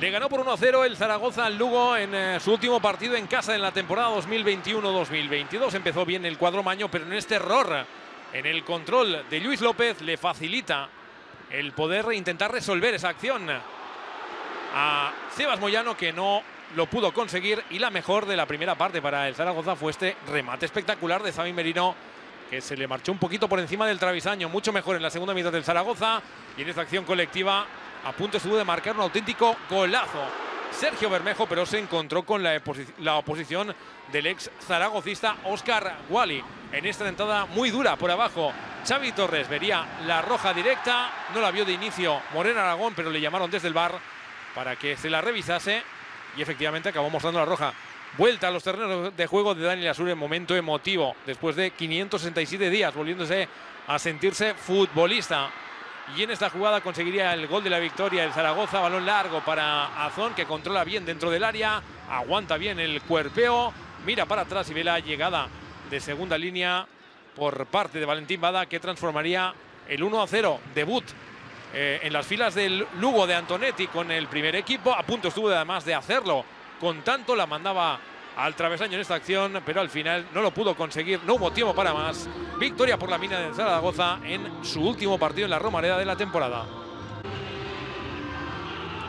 Le ganó por 1-0 el Zaragoza al Lugo en eh, su último partido en casa en la temporada 2021-2022. Empezó bien el cuadro maño, pero en este error en el control de Luis López le facilita el poder intentar resolver esa acción a Sebas Moyano que no lo pudo conseguir y la mejor de la primera parte para el Zaragoza fue este remate espectacular de Xavi Merino que se le marchó un poquito por encima del travisaño, mucho mejor en la segunda mitad del Zaragoza y en esta acción colectiva a punto estuvo de marcar un auténtico golazo. Sergio Bermejo, pero se encontró con la, la oposición del ex zaragocista Oscar Wally. En esta entrada muy dura por abajo, Xavi Torres vería la roja directa, no la vio de inicio Morena Aragón, pero le llamaron desde el bar para que se la revisase y efectivamente acabó mostrando la roja. Vuelta a los terrenos de juego de Daniel Asur en momento emotivo, después de 567 días, volviéndose a sentirse futbolista y en esta jugada conseguiría el gol de la victoria el Zaragoza, balón largo para Azón que controla bien dentro del área, aguanta bien el cuerpeo, mira para atrás y ve la llegada de segunda línea por parte de Valentín Bada que transformaría el 1 a 0, debut eh, en las filas del Lugo de Antonetti con el primer equipo, a punto estuvo además de hacerlo, con tanto la mandaba al travesaño en esta acción, pero al final no lo pudo conseguir, no hubo tiempo para más. Victoria por la mina de Zaragoza en su último partido en la Romareda de la temporada.